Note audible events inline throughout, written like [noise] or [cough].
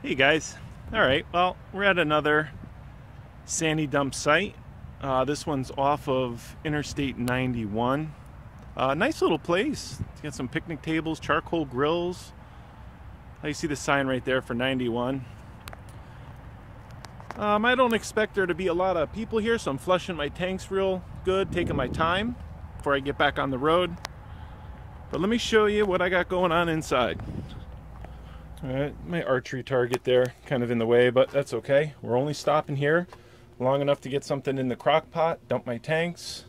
Hey guys. All right, well, we're at another sani dump site. Uh, this one's off of Interstate 91. Uh, nice little place. It's got some picnic tables, charcoal grills. You see the sign right there for 91. Um, I don't expect there to be a lot of people here, so I'm flushing my tanks real good, taking my time before I get back on the road. But let me show you what I got going on inside. All right, my archery target there, kind of in the way, but that's okay. We're only stopping here long enough to get something in the crock pot, dump my tanks.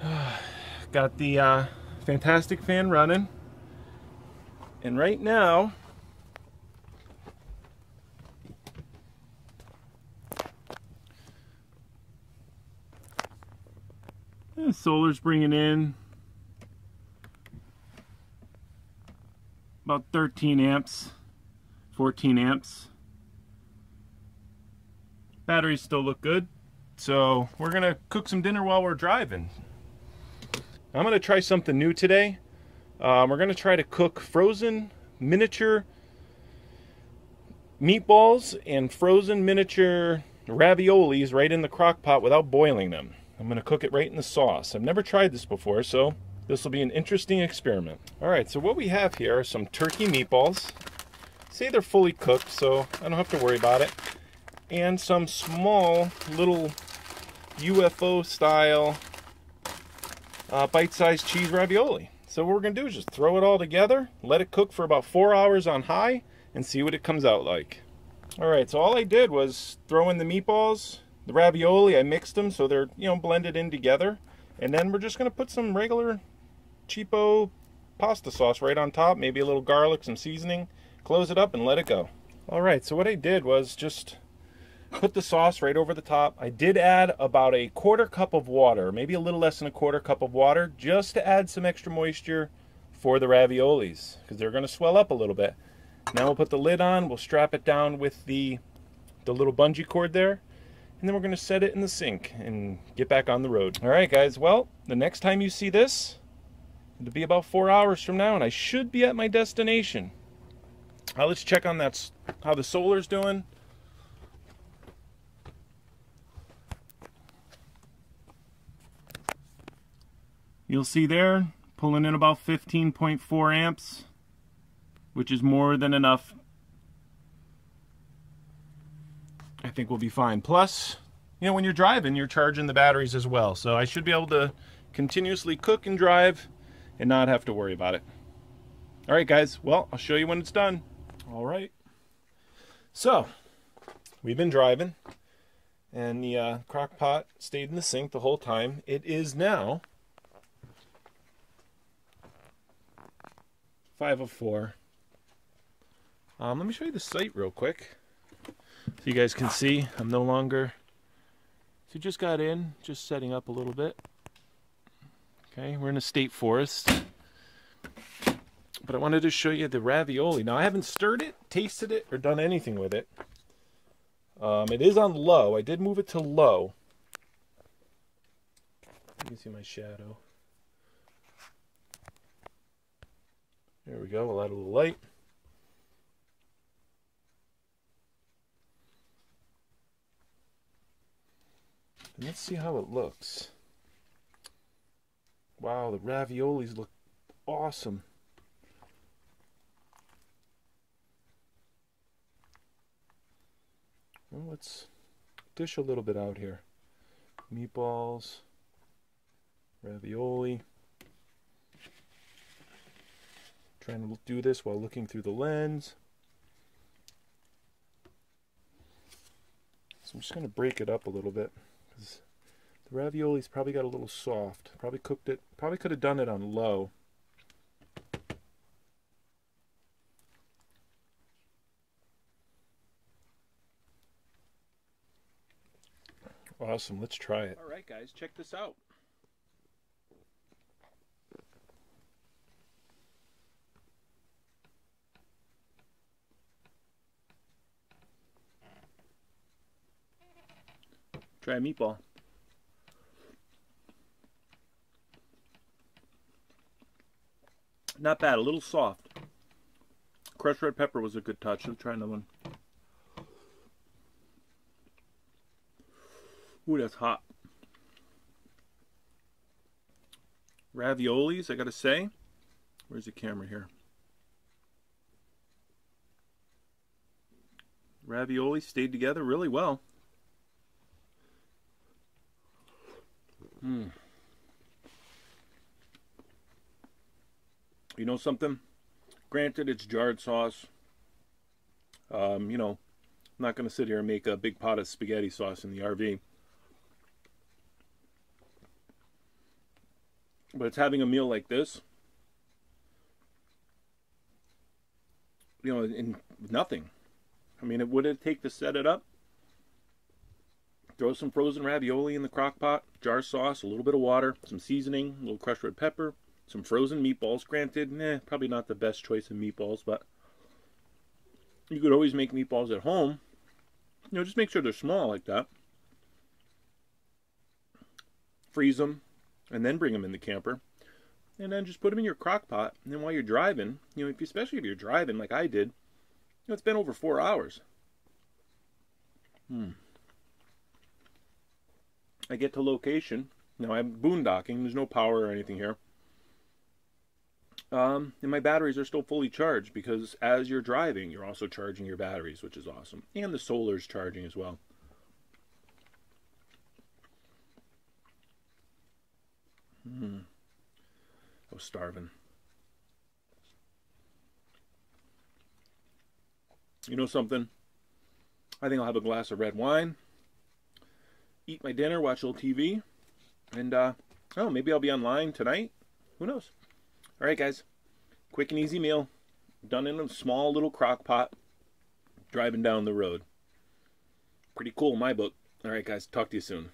[sighs] Got the uh, Fantastic fan running. And right now, solar's bringing in about 13 amps, 14 amps. Batteries still look good. So we're gonna cook some dinner while we're driving. I'm gonna try something new today. Um, we're gonna try to cook frozen miniature meatballs and frozen miniature raviolis right in the crock pot without boiling them. I'm gonna cook it right in the sauce. I've never tried this before, so this will be an interesting experiment. All right, so what we have here are some turkey meatballs. Say they're fully cooked, so I don't have to worry about it. And some small little UFO style uh, bite-sized cheese ravioli. So what we're gonna do is just throw it all together, let it cook for about four hours on high, and see what it comes out like. All right, so all I did was throw in the meatballs, the ravioli, I mixed them so they're, you know, blended in together. And then we're just gonna put some regular cheapo pasta sauce right on top, maybe a little garlic, some seasoning, close it up and let it go. All right, so what I did was just put the sauce right over the top. I did add about a quarter cup of water, maybe a little less than a quarter cup of water, just to add some extra moisture for the raviolis, because they're gonna swell up a little bit. Now we'll put the lid on, we'll strap it down with the, the little bungee cord there, and then we're gonna set it in the sink and get back on the road. All right, guys, well, the next time you see this, It'll be about four hours from now, and I should be at my destination. Uh, let's check on that, how the solar's doing. You'll see there, pulling in about 15.4 amps, which is more than enough. I think we'll be fine. Plus, you know, when you're driving, you're charging the batteries as well. So I should be able to continuously cook and drive and not have to worry about it. All right, guys. Well, I'll show you when it's done. All right. So, we've been driving, and the uh, crock pot stayed in the sink the whole time. It is now 5 of 4. Um, let me show you the site real quick so you guys can see I'm no longer. So just got in, just setting up a little bit. Okay, we're in a state forest. But I wanted to show you the ravioli. Now, I haven't stirred it, tasted it, or done anything with it. Um, it is on low. I did move it to low. You can see my shadow. There we go. We'll add a little light. And let's see how it looks. Wow, the raviolis look awesome. Well, let's dish a little bit out here. Meatballs, ravioli. Trying to do this while looking through the lens. So I'm just going to break it up a little bit because the ravioli's probably got a little soft. Probably cooked it, probably could have done it on low. Awesome, let's try it. All right, guys, check this out. Try a meatball. Not bad, a little soft. Crushed red pepper was a good touch. Let's try another one. Ooh, that's hot. Raviolis, I gotta say. Where's the camera here? Ravioli stayed together really well. Hmm. You know something? Granted, it's jarred sauce. Um, you know, I'm not going to sit here and make a big pot of spaghetti sauce in the RV. But it's having a meal like this. You know, in nothing. I mean, it would it take to set it up? Throw some frozen ravioli in the crock pot, jar sauce, a little bit of water, some seasoning, a little crushed red pepper, some frozen meatballs. Granted, probably not the best choice of meatballs, but you could always make meatballs at home. You know, just make sure they're small like that. Freeze them, and then bring them in the camper. And then just put them in your crock pot. And then while you're driving, you know, if, especially if you're driving like I did, you know, it's been over four hours. Hmm. I get to location. Now I'm boondocking. There's no power or anything here. Um, and my batteries are still fully charged because as you're driving, you're also charging your batteries, which is awesome. And the solar's charging as well. Hmm. I was starving. You know something? I think I'll have a glass of red wine, eat my dinner, watch a little TV, and uh, oh, maybe I'll be online tonight. Who knows? All right, guys. Quick and easy meal, done in a small little crock pot, driving down the road. Pretty cool, my book. All right, guys. Talk to you soon.